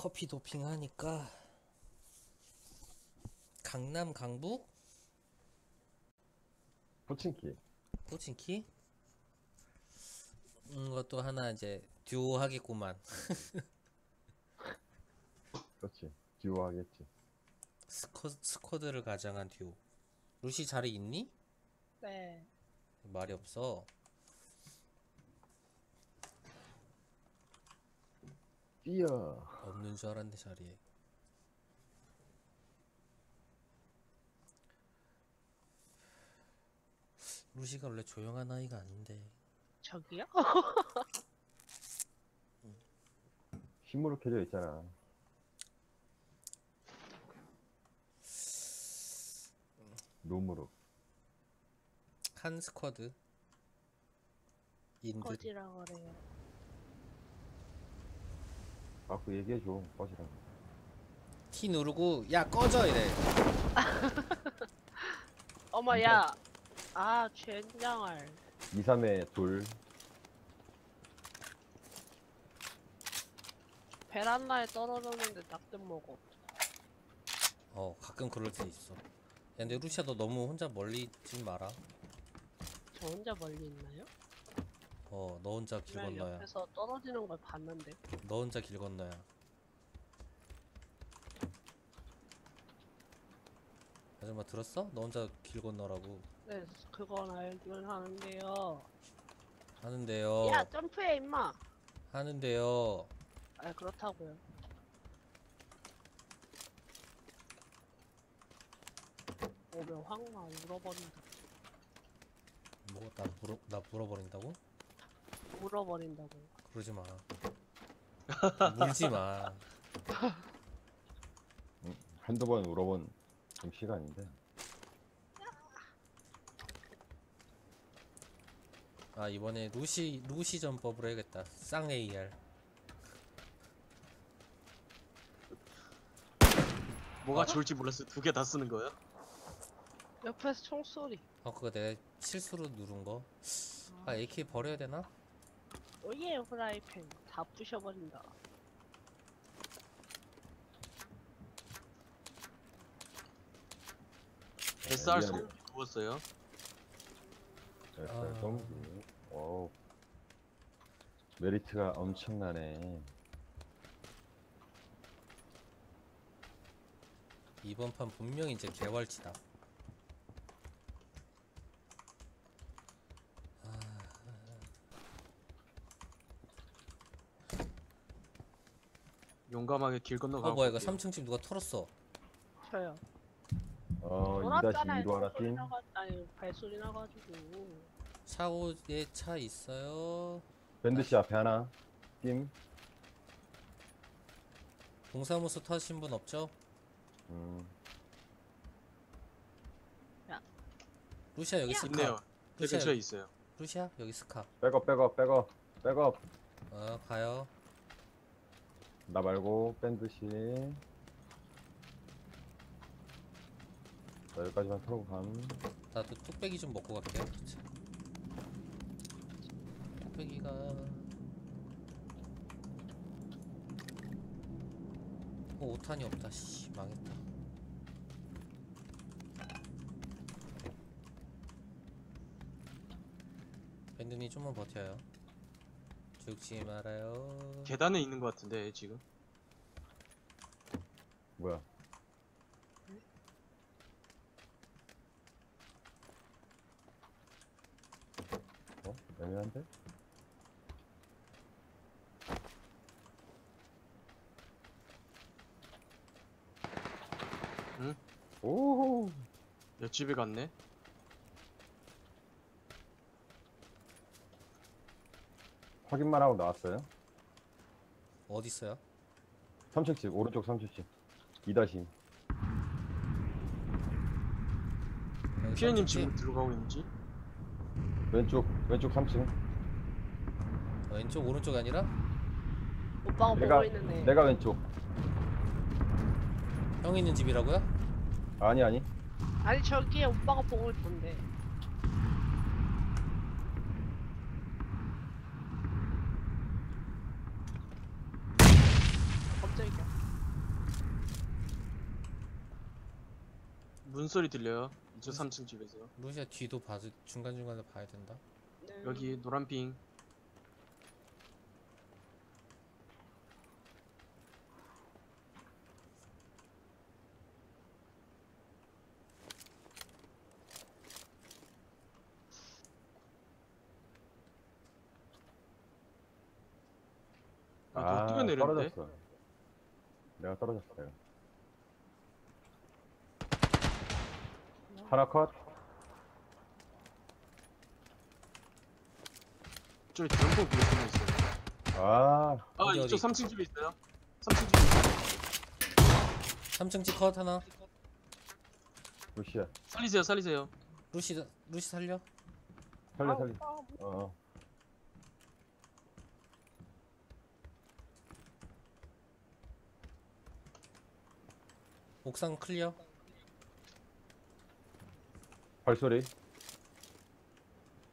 커피 도핑 하니까 강남 강북 포친키. 포친키 음, 것도 하나 이제 듀오 하겠구만 그렇지. 듀오 하겠지. 스쿼, squad를 가장한 듀오 루시 자리 있니? 네. 말이 없어 뛰어. 없는 줄 알았는데 자리에 루시가 원래 조용한 아이가 아닌데 저기요? 힘으로 켜져 있잖아. 놈으로. 한 스쿼드 인듯 거지라 그래요. 아, 그 얘기해줘. 꺼지라고. T 누르고 야 꺼져 이래 어머 야. 아 젠장할. 2, 3에 돌. 베란다에 떨어졌는데 낙든 먹어. 어 가끔 그럴 때 있어 야 근데 루시아 너 너무 혼자 멀리 있지 마라 저 혼자 멀리 있나요? 어 너 혼자 길 그냥 건너야 옆에서 떨어지는 걸 봤는데. 너 혼자 길 건너야 아줌마 들었어? 너 혼자 길 건너라고 네, 그건 알긴 하는데요. 하는데요 야 점프해 임마. 하는데요 아 그렇다고요. 오면 황마 울어버린다. 뭐나 물어 나 물어버린다고? 울어버린다고. 그러지 마 물지 마 한두 번 울어본 좀 시간인데. 아 이번에 루시 루시 전법으로 해야겠다 쌍 AR 뭐가 좋을지 몰랐어요. 두개 다 쓰는 거야? 옆에서 총소리. 어 그거 내가 실수로 누른 거. 아 AK 버려야 되나? 오예 후라이팬 다 부셔버린다. SR 미안해. 성 누웠어요. 네, 아. 성기. 어우. 메리트가 엄청나네. 이번 판 분명히 이제 개월치다. 용감하게 길 건너가고. 어 뭐야 이거 3층 집 누가 털었어? 저요. 어, 놀았잖아요. 2-2로 하나 팀. 나가- 아니 발소리 나가지고. 차고에 차 있어요. 밴드씨 앞에 하나. 팀. 동사무소 타신 분 없죠? 음. 루시아 여기 SCAR. 있네요. 제 루시아 근처에 여기, 있어요. 루시아 여기 SCAR. 백업, 백업, 백업. 백업. 어 가요. 나 말고 밴드씨. 자, 여기까지만 털고 감. 나도 뚝배기 좀 먹고 갈게요. 뚝배기가 어 5탄이 없다. 씨 망했다. 밴드님 좀만 버텨요. 죽지 말아요. 계단에 있는 것 같은데 지금. 뭐야? 어? 애매한데? 응? 오호! 옆집에 갔네. 확인만 하고 나왔어요. 어디 있어요? 3층 집, 오른쪽 3층 집. 2다시. 여기 피해님 삼층집? 지금 들어가고 있는지. 왼쪽, 왼쪽 3층. 어, 왼쪽 오른쪽이 아니라 오빠가 내가, 보고 있는데. 내가 왼쪽. 형 있는 집이라고요? 아니, 아니. 아니 저기에 오빠가 보고 있던데. 갑자기야. 문소리 들려요. 이쪽 3층 집에서. 루시아 뒤도 봐 중간 중간에 봐야 된다. 네. 여기 노란 핑. 아, 더 뛰어내렸는데? 떨어졌어. 내가 떨어졌어요. 하나 컷. 저기 드럼통 뒤에 숨어 있어요. 아, 아, 어디, 이쪽 어디? 3층 집에 있어요. 3층 집에 있어요. 3층 찌컷 하나. 루시야. 살리세요, 살리세요. 루시 루시 살려. 살려, 살려. 아우, 어. 옥상 클리어. 발소리.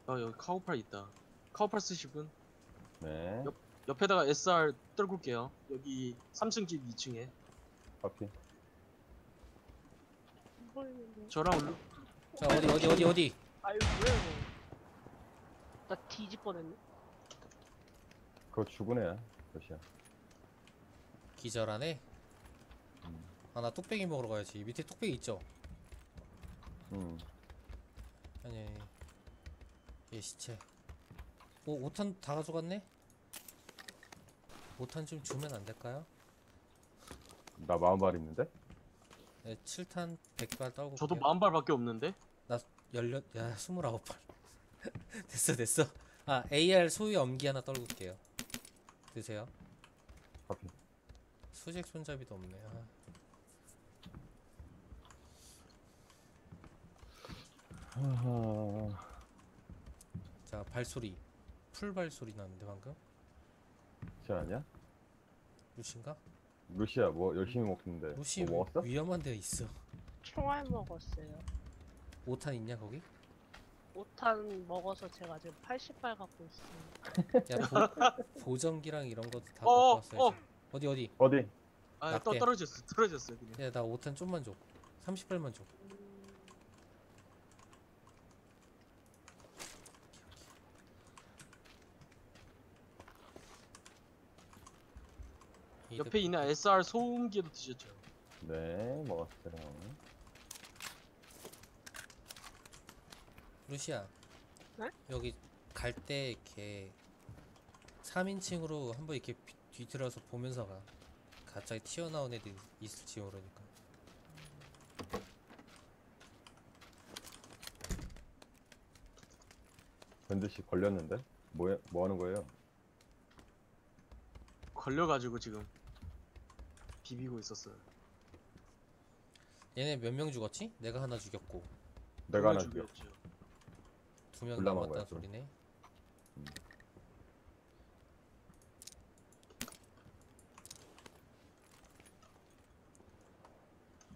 아, 여기 카구팔 있다. 카구팔 쓰실 분? 네. 옆- 옆에다가 SR 떨굴게요. 여기 3층 집 2층에. 커피. 안 보이는데. 저랑 올루 자 어디 어디 어디 어디. 아유 뭐야 이거. 나 뒤집 뻔했네. 그거 죽은 애야. 루시야. 기절하네. 음. 아나 뚝배기 먹으러 가야지. 밑에 뚝배기 있죠? 음. 아니 아니. 얘 시체. 오 5탄 다 가져갔네? 5탄 좀 주면 안 될까요? 나 마음 발 있는데? 네, 7탄 100발 떨고 저도 올게요. 마음 발밖에 없는데. 열렸 야 29발 됐어 됐어 아 AR 소유 엄기 하나 떨굴게요 드세요 커피. 수직 손잡이도 없네 아. 하하. 자 발소리 풀 발소리 나는데 방금 쟤 아니야? 루시인가? 루시야, 뭐 열심히 먹는데. 루시 뭐 먹었어? 위험한 데 있어 총알 먹었어요. 5탄 있냐 거기? 5탄 먹어서 제가 지금 80발 갖고 있어요. 야 보, 보정기랑 이런 것도 다 갖고 어, 왔어야지 어. 어디 어디 어디? 아. 떠 떨어졌어. 떨어졌어요, 그냥. 야 나 5탄 좀만 줘 30발만 줘 옆에 있는 SR 소음기도 드셨죠. 네, 먹었어요. 루시야 네? 여기 갈 때 이렇게 3인칭으로 한번 이렇게 뒤- 뒤틀어서 보면서 가 갑자기 튀어나온 애들 있을지 모르니까 밴드씨 걸렸는데? 뭐, 해- 뭐 하는 거예요? 걸려가지고 지금 비비고 있었어요. 얘네 몇 명 죽었지? 내가 하나 죽였고 내가 하나 두명 죽여. 죽였죠. 두 명 올라간 남았다는 거야, 그럼. 소리네 음.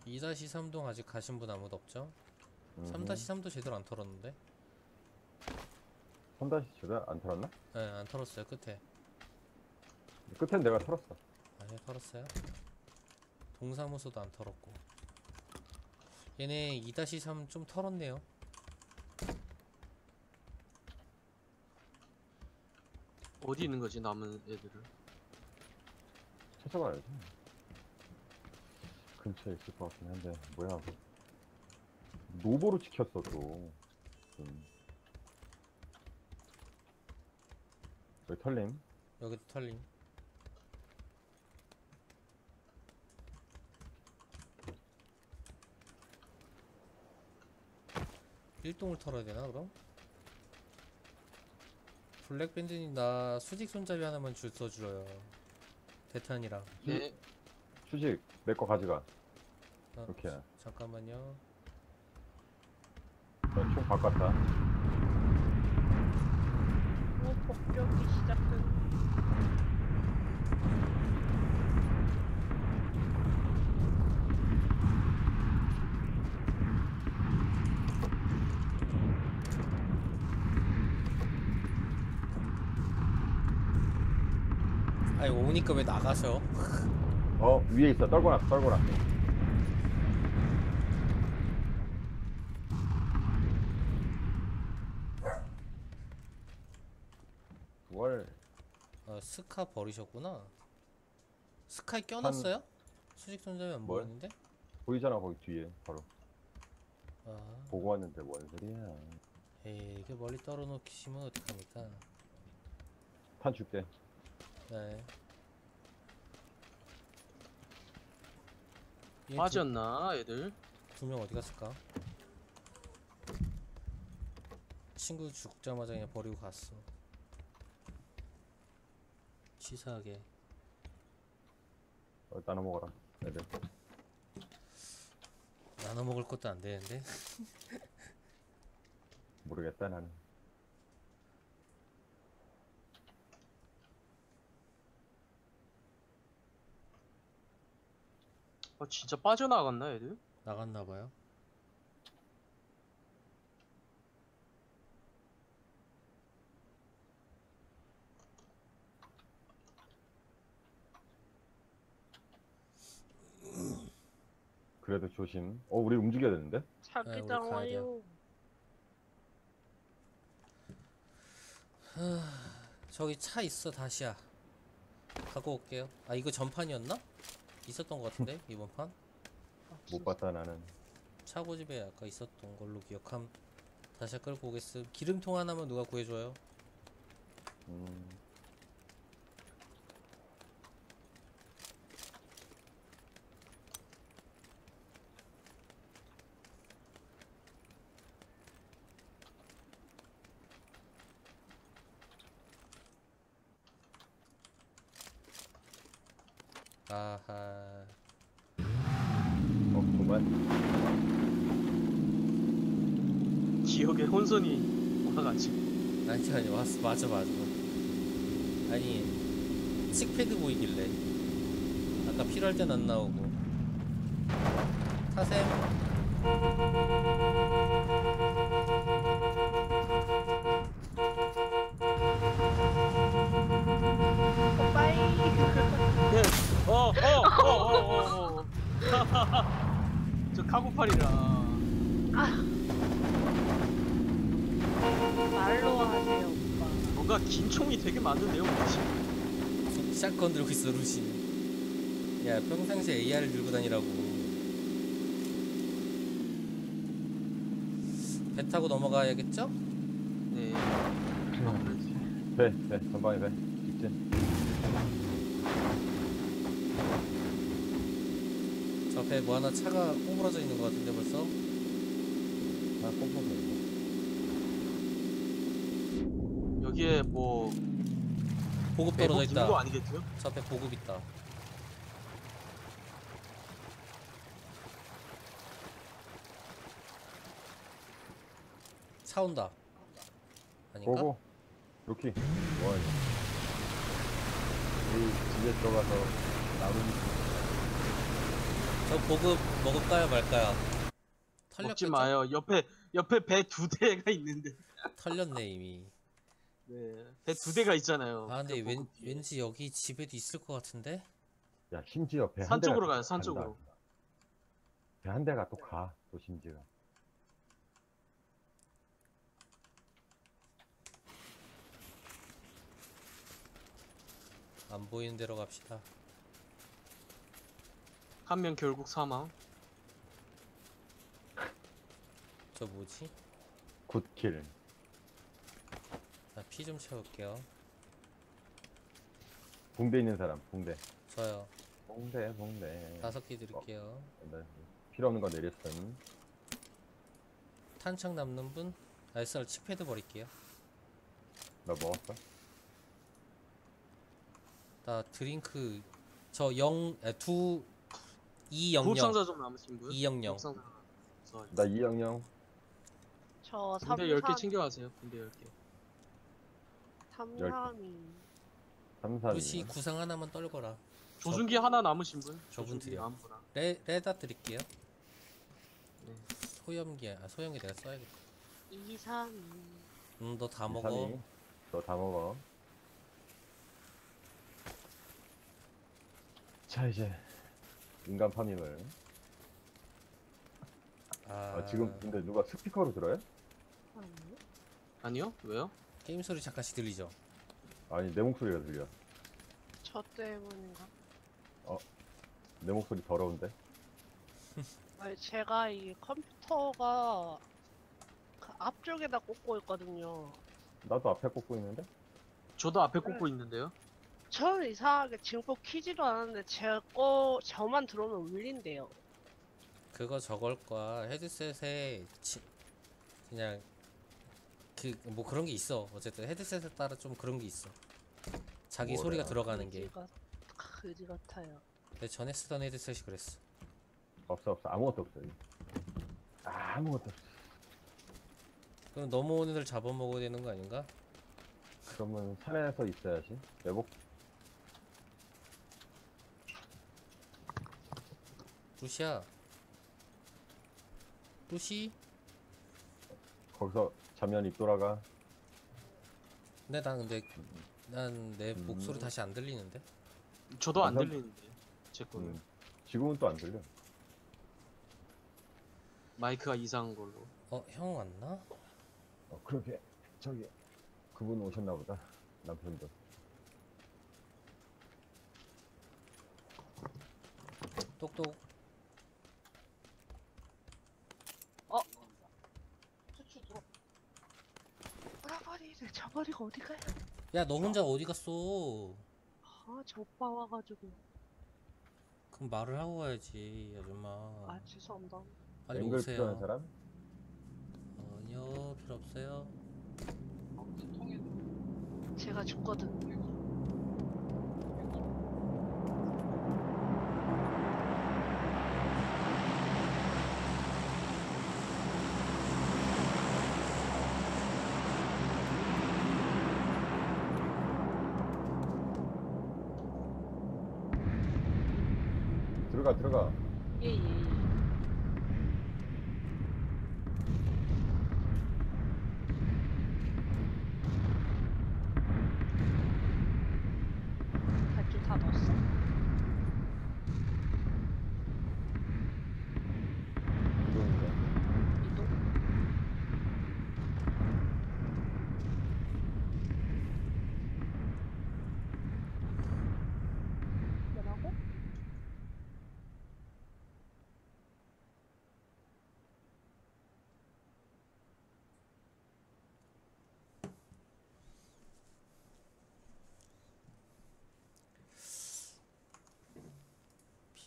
이 2-3동 아직 가신 분 아무도 없죠? 음흠. 3-3도 제대로 안 털었는데? 3다시 제대로 안 털었나? 네, 안 털었어요 끝에 끝엔 내가 털었어. 아니 털었어요? 동사무소도 안 털었고 얘네 2-3 좀 털었네요 어디 있는 거지 남은 애들을? 찾아봐야지. 근처에 있을 것 같긴 한데, 뭐야. 노보로 찍혔어, 또. 음. 여기 털림. 여기도 털림 일동을 털어야 되나 그럼? 블랙밴드님 나 수직 손잡이 하나만 줄 써줘요 대탄이랑 네. 수직, 내 거 가져가. 어, 이렇게. 잠깐만요 총 바꿨다. 오 복병기 시작된. 아니 오니까 왜 나가서? 어 위에 있어 떨고 났어 떨고 났어 월 아, 스카 버리셨구나. 스카에 껴놨어요? 수직 손잡이 안 뭘? 보였는데? 보이잖아 거기 뒤에 바로 아, 보고 왔는데 뭔 소리야 에이, 이게 멀리 떨어놓기시면 어떡합니까? 판 줄게 네. 빠졌나 애들? 두 명 어디 갔을까? 친구 죽자마자 그냥 버리고 갔어. 치사하게. 어, 나눠 먹어라 애들 나눠 먹을 것도 안 되는데. 모르겠다 나는 아 진짜 빠져나갔나 애들? 나갔나 봐요. 그래도 조심 어 우리 움직여야 되는데 네, 우리 자기장 가야. 와요. 저기 차 있어 다시야. 가고 올게요. 아 이거 전판이었나? 있었던 것 같은데 이번 판? 못 봤다 나는 차고집에 아까 있었던 걸로 기억함. 다시 끌고 오겠음. 기름통 하나만 누가 구해줘요? 음, 아하. 기억에 혼선이 와가지고 아니 아니 왔어 맞아 맞아. 아니 칙패드 보이길래 아까 필요할 땐 안 나오고. 긴 총이 되게 많은데요 혹시? 샷건 들고 있어 루시는. 야 평상시에 AR을 들고 다니라고. 배 타고 넘어가야겠죠? 네 아무래도 배배 전방에 배 직진 저배뭐 하나 차가 오므러져 있는 것 같은데 벌써? 하나 꼼꼼해 여기에 뭐 보급 떨어져 있는 거 있다. 아니겠죠? 저 앞에 보급 있다. 차 온다. 아닌가? 보고 로키 뭐하냐 우리 집에 들어가서 나무니 저 보급 먹을까요 말까요? 먹지 털렸겠죠? 마요 옆에 옆에 배 두 대가 있는데 털렸네 이미. 네 배 두 대가 있잖아요 아 근데 그 왠. 왠지 여기 집에도 있을 것 같은데? 야 심지어 배한산 대가 쪽으로 또 가요, 산 간다. 쪽으로. 배 한 대가 또 가 또 심지어 안 보이는 데로 갑시다. 한 명 결국 사망 저 뭐지? 굿킬 나 피 좀 채울게요. 붕대 있는 사람 붕대 저요. 붕대 붕대 다섯 개 드릴게요. 네. 필요 없는 거 내렸음 탄창 남는 분? SR 칩패드 버릴게요. 나 먹었어? 나 드링크 저 0, 아, 2, 200 구급상자 좀 남으신 분? 200 구급상자 저나 이영영 저 군대 10개 33, 챙겨가세요 군대 10개 33이. 3 루시 3 구상 하나만 떨거라. 조준기 하나 남으신 분? 저분 조준기 드려. 레, 레다 드릴게요. 네. 소염기, 아 소염기 내가 써야겠다. 23. 음, 너 다 먹어. 너다 먹어 자 이제 인간 파밍을 아, 아, 지금 근데 누가 스피커로 들어요? 아니요? 아니요? 왜요? 게임 소리 잠깐씩 들리죠? 아니 내 목소리가 들려 저 때문인가? 내 목소리 더러운데? 아니 제가 이 컴퓨터가 그 앞쪽에다 꽂고 있거든요. 나도 앞에 꽂고 있는데? 저도 앞에 꽂고 있는데요. 저는 이상하게 지금 꼭 키지도 않았는데 제 거 저만 들어오면 울린대요. 그거 저걸 거야 헤드셋에 치, 그냥 그 뭐 그런 게 있어 어쨌든 헤드셋에 따라 좀 그런 게 있어 자기 뭐래요? 소리가 들어가는 게 의지가 의지 같아요. 내 전에 쓰던 헤드셋이 그랬어 없어 없어 아무것도 없어. 아무것도 없어 그럼 넘어오는 애들 잡아먹어야 되는 거 아닌가? 그러면 산에서 있어야지 외복 루시야 루시? 거기서 자면 입 돌아가 근데 난 근데 난 내 음. 목소리 다시 안 들리는데? 저도 안 들리는데 제 거는 음. 지금은 또 안 들려 마이크가 이상한 걸로. 어 형 왔나? 어, 그러게 저기 그분 오셨나 보다 남편도 똑똑 수치 들어. 저버리고 어디 가요? 야 너 혼자 어디 갔어? 아 저 오빠 와가지고 그럼 말을 하고 가야지 아줌마 아 죄송합니다. 빨리 앵글 필요한 오세요 사람? 아니요 필요 없어요 제가 죽거든. 들어가 들어가 예예 예. 발주 다 넣었어? 이동인데 이동? 뭐라고?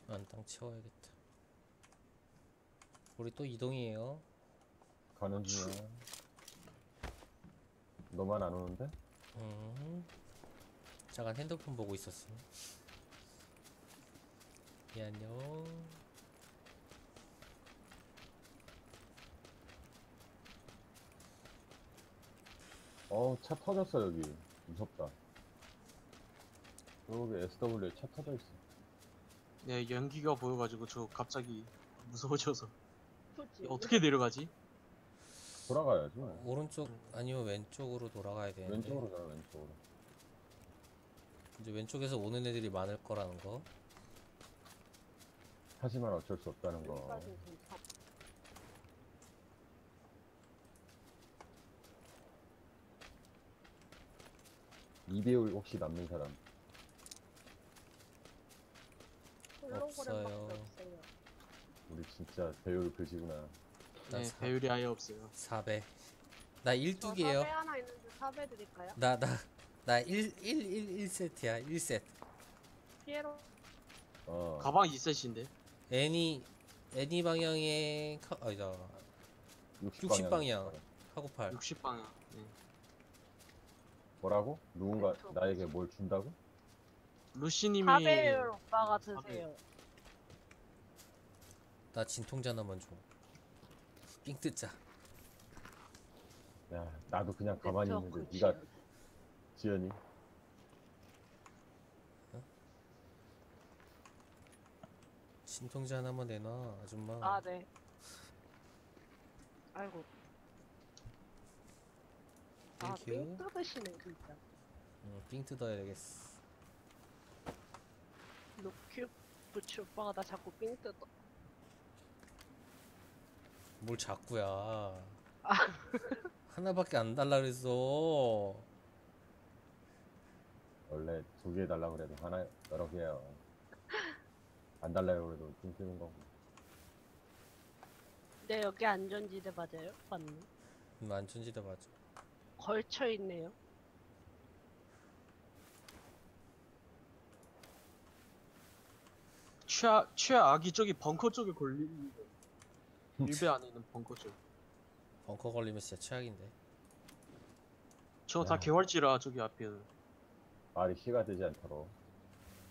비만 땅 채워야겠다. 우리 또 이동이에요. 가는 중이야. 너만 안 오는데? 음. 잠깐 핸드폰 보고 있었어. 예 안녕 어우 차 터졌어 여기. 무섭다. 여기 SW에 차 터져 있어 네 연기가 보여가지고 저 갑자기 무서워져서. 그치? 어떻게 내려가지? 돌아가야지 오른쪽 아니면 왼쪽으로 돌아가야 되는데. 왼쪽으로 가라 왼쪽으로. 이제 왼쪽에서 오는 애들이 많을 거라는 거. 하지만 어쩔 수 없다는 거. 여기까지 괜찮- 이배율 혹시 남는 사람 홀로그램밖에 없어요. 없어요. 우리 진짜 배율 그지구나 나 네 사- 배율이 아예 없어요. 4배 나저 일뚝이에요 삽에 하나 있는데 삽에 드릴까요? 나 나 나 1, 1, 1, 1세트야 1세트 피에로 어 가방 2셋인데 애니 애니 방향에 카, 아니다 60 60 방향. 카고팔 60방향. 네. 뭐라고? 누군가. 나에게 뭘 준다고? 루시님이 사배율 오빠가. 드세요. 나 진통제 하나만 줘 삥 뜯자 야 나도 그냥 가만히 있는데 네트워크 네가 지연. 지연이 진통제 하나만 내놔 아줌마 아 네. 아이고. 아, thank you 삥 뜯으시네 진짜. 응, 삥 뜯어야 되겠어 노큐 부츠 오빠가 나 자꾸 삥 뜯어. 뭘 자꾸야 하나밖에 안 달라 그랬어 원래 두 개 달라고 그래도 하나 여러 개요. 안 달라고 그래도 좀 쓰는 거고. 네 여기 안전지대 맞아요? 맞네. 음, 안전지대 맞아. 걸쳐 있네요. 최악 최악이 저기 벙커 쪽에 걸리는 거. 일배 안에 있는 벙커 쪽. 벙커 걸리면 진짜 최악인데. 저다 야. 개활지라 저기 앞에 말이 시가 되지 않도록.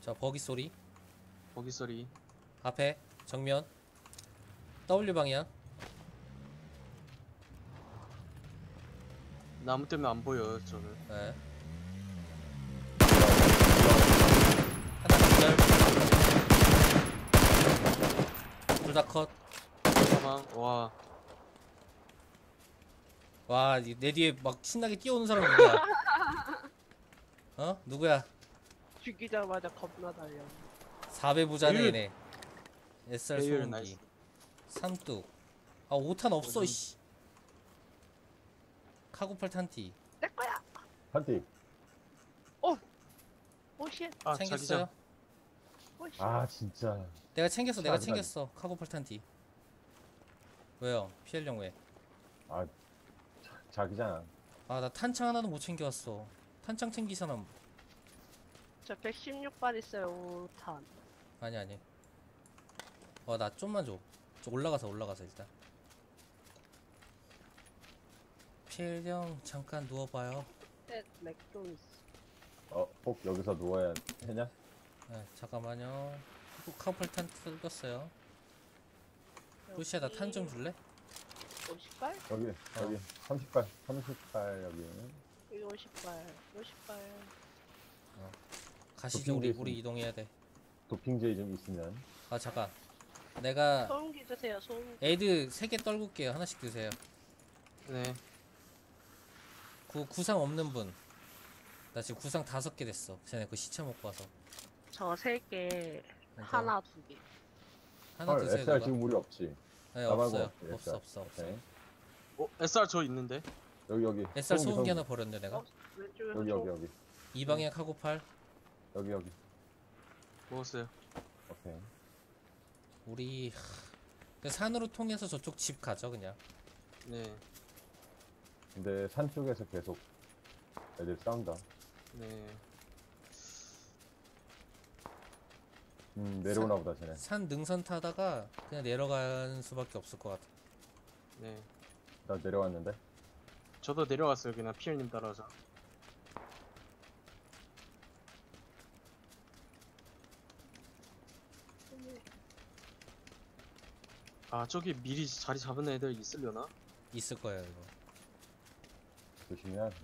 자 버기 소리. 거기 소리. 앞에 정면. W 방향. 나무 때문에 안 보여요 저는. 네. 하나 기절. 둘 다 컷. 사망. 와. 와, 이- 내 뒤에 막 신나게 뛰어오는 사람 누구야? 어? 누구야? 죽이자마자 겁나 달려. 4배 부자네 배율- 얘네. SR 배율 소음기. 나이스. 삼뚝. 아, 5탄 없어, 어디? 이씨. 카고팔 탄티. 내 거야. 한티. 오쉣 아 챙겼어요? 자기장. 오쉣. 아 진짜. 내가 챙겼어, 내가. 챙겼어. 카고 팔 탄티. 왜요? 피엘령 왜? 아 자, 자기장. 아, 나 탄창 하나도 못 챙겨왔어. 탄창 챙기 사람. 저 116발 있어요. 5탄. 아니, 아니. 어, 나 좀만 줘. 저 올라가서, 올라가서 일단. 피엘령 잠깐 누워봐요. 네, 맥도니스. 어, 꼭 여기서 누워야 되냐? 네, 잠깐만요. 카고팔 탄 뜯었어요. 루시아 나탄 좀 줄래? 50발? 여기 여기 30발 30발 여기. 여기 50발. 50발. 가시죠 우리 우리. 이동해야 돼. 도핑제이 좀 있으면. 아 잠깐. 내가 소음기 드세요. 소음기. 에이드 3개 떨굴게요. 하나씩 드세요. 네. 구 구상 없는 분. 나 지금 구상 다섯 개 됐어. 전에 그 시체 먹고 와서. 저 3개. 그러니까 하나, 두 개. 하나 헐, 드세요. SR. 지금 우리 없지. 네 나만 없어요. 먹었지, 없어 SR. 없어 없어. 오케이. 어 SR 저 있는데. 여기 여기. SR 소음기. 하나 버렸네 내가. 어? 왼쪽에서 여기 여기 여기 이 방향 카고팔. 여기 여기. 먹었어요. 오케이. 우리 하... 그 산으로 통해서 저쪽 집 가죠 그냥. 네. 근데 산 쪽에서 계속 애들 싸운다. 네. 음 내려오나 보다 쟤네. 산 능선 타다가 그냥 내려가는 수밖에 없을 것 같아. 네. 나 내려왔는데. 저도 내려왔어요 그냥 피엘님 따라서. 아 저기 미리 자리 잡은 애들 있으려나? 있을 거예요 이거. 조심해야 돼.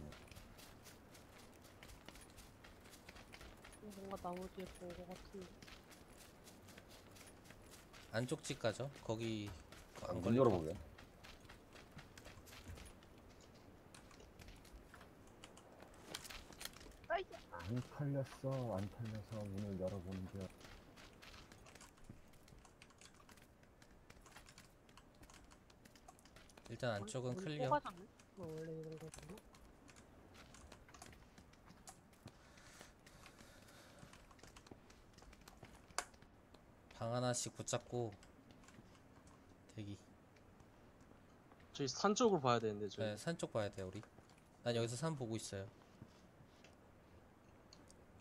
뭔가 나무 뒤에 본것 같은데. 안쪽 집 가죠. 거기 안 문 걸릴 열어보게. 아이, 안 털렸어. 안 털려서 문을 열어보는 게. 일단 안쪽은 클리어. 어, 원래 이런 거잖 방 하나씩 붙잡고 대기. 저희 산 쪽으로 봐야 되는데 저희. 네, 산 쪽 봐야 돼 우리. 난 여기서 산 보고 있어요.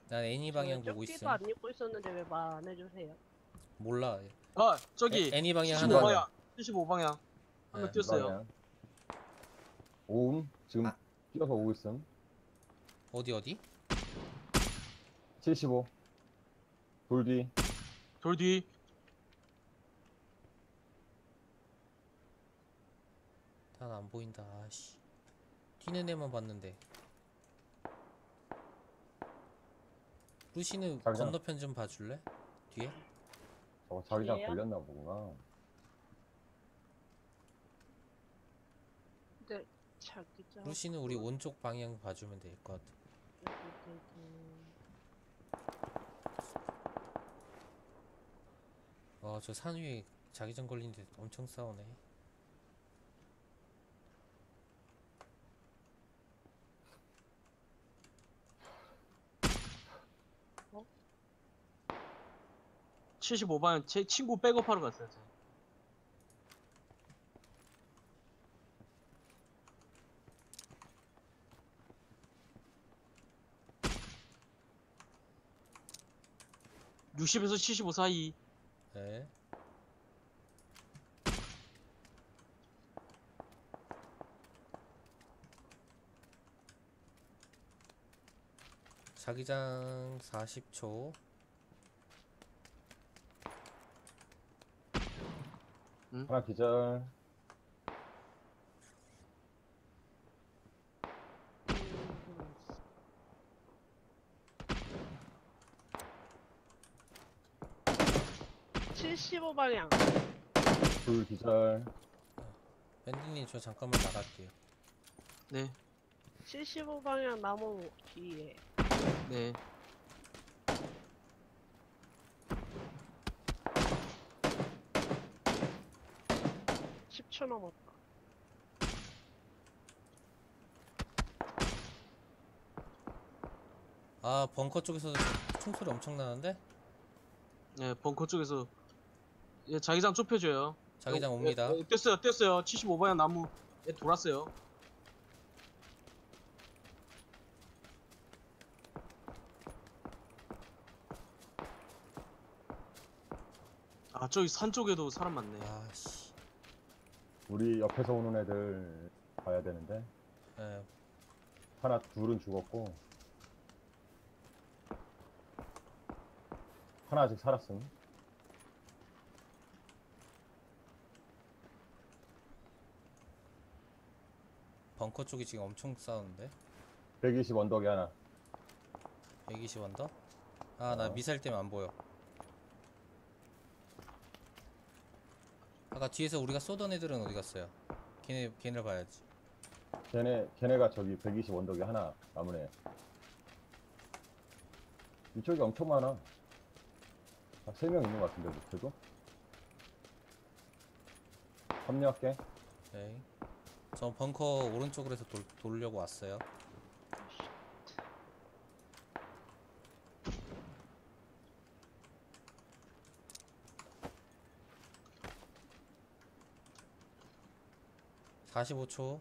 난 애니 방향 보고 있음. 안 입고 있었는데 왜 말 안 해주세요? 몰라. 아 저기 애, 애니 방향 75 하나. 방향. 75 방향. 한명 네. 뛰었어요. 오음 지금 아. 뛰어서 오고 있음. 어디 어디? 75. 돌 뒤. 돌 뒤. 난 안 보인다. 아씨. 뛰는 애만 봤는데. 루시는 자기장. 건너편 좀 봐줄래? 뒤에? 저거 자기장 뒤에요? 걸렸나 보구나. 근데 자기장. 루시는 우리 오른쪽 방향 봐주면 될 것 같아. 와, 저 산 위에 자기장 걸린 데 엄청 싸우네. 어? 75반 제 친구 백업하러 갔어요. 저. (60에서 75 사이) 네. 자기장 40초. 하나 기절. 칠십오 방향. 둘 기절. 밴디님 저 잠깐만 나갈게요. 네, 75 방향 나무 뒤에. 네. 십초 남았다. 아 벙커 쪽에서 총소리 엄청 나는데? 네, 벙커 쪽에서 예, 자기장 좁혀줘요. 자기장 어, 옵니다. 예, 예, 뛰었어요, 뛰었어요. 75방향 나무 예, 돌았어요. 아 저기 산 쪽에도 사람 많네. 아씨. 우리 옆에서 오는 애들 봐야 되는데. 예, 하나 둘은 죽었고. 하나 아직 살았음. 벙커 쪽이 지금 엄청 싸우는데? 120 언덕에 하나. 120 원더? 아 나 어. 미사일 때문에 안 보여. 아까 뒤에서 우리가 쏘던 애들은 어디 갔어요? 걔네 걔네를 봐야지. 걔네, 걔네가 저기 120 언덕에 하나 애. 이쪽이 엄청 많아. 한 3명 있는 것 같은데, 밑에도? 합류할게. 네. 저 벙커 오른쪽으로 해서 돌, 돌려고 왔어요. (45초)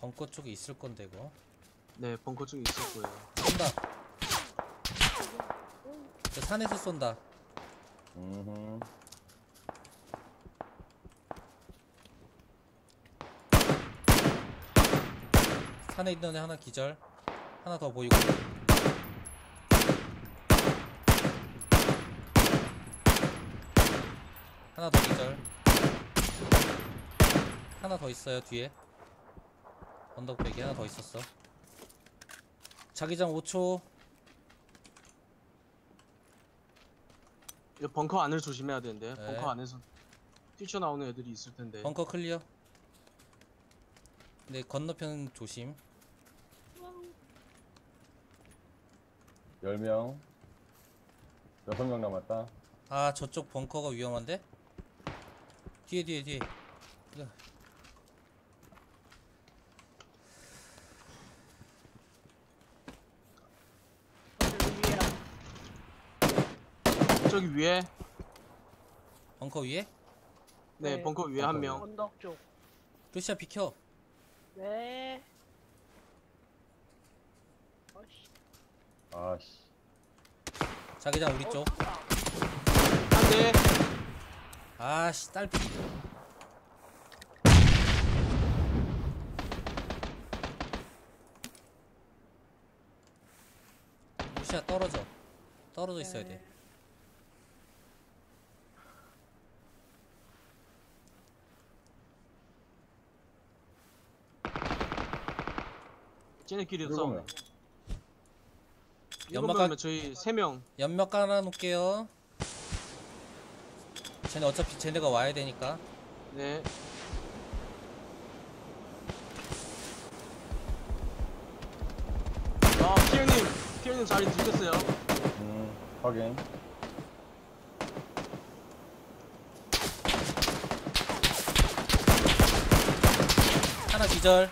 벙커 쪽에 있을 건데 이거. 네, 벙커 쪽에 있을 거예요. 쏜다. 저 산에서 쏜다. 음흠. 산에 있던 애 하나 기절. 하나 더 보이고 하나 더 기절 하나 더 있어요 뒤에 언덕백이 하나 더 있었어 자기장 5초 이 벙커 안을 조심해야 되는데 네. 벙커 안에서 뛰쳐나오는 애들이 있을 텐데. 벙커 클리어 네 건너편 조심 10명. 6명 남았다. 아 저쪽 벙커가 위험한데? 뒤에 뒤에 뒤에. 여기 위에 저기 위에 벙커 위에? 네, 네. 벙커 위에 한 명. 언덕 쪽. 루시아 비켜 네. 어이씨. 아씨. 자기장 우리 어, 쪽. 한 대. 아씨 딸피 루시아 떨어져 떨어져 있어야 돼 네. 쟤네끼리 싸우네. 명. 일곱 연막각- 명이면 저희 세 명. 연막 깔아 놓을게요 쟤네 어차피 쟤네가 와야 되니까 네. 아, 피어님, 피어님 자리 늦으셨어요. 음, 확인. 하나 기절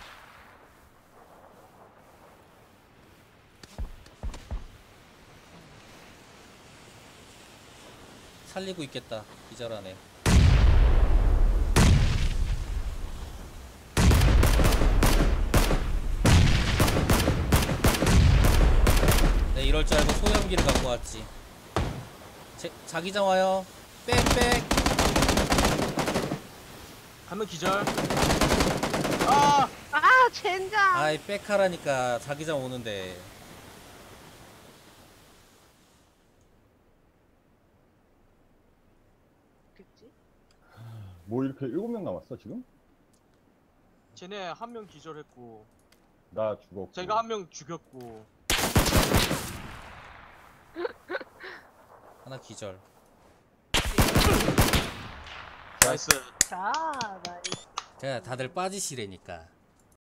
살리고 있겠다 기절하네 네 이럴 줄 알고 소염기를 갖고 왔지. 제, 자기장 와요. 빽빽. 한명 기절. 아 아 젠장. 아이 빽하라니까 자기장 오는데 겠지? 뭐 이렇게 일곱 명 남았어 지금? 쟤네 한 명 기절했고 나 죽었고. 제가 한 명 죽였고 하나 기절 나이스. 자 나이스. 그냥 다들 빠지시래니까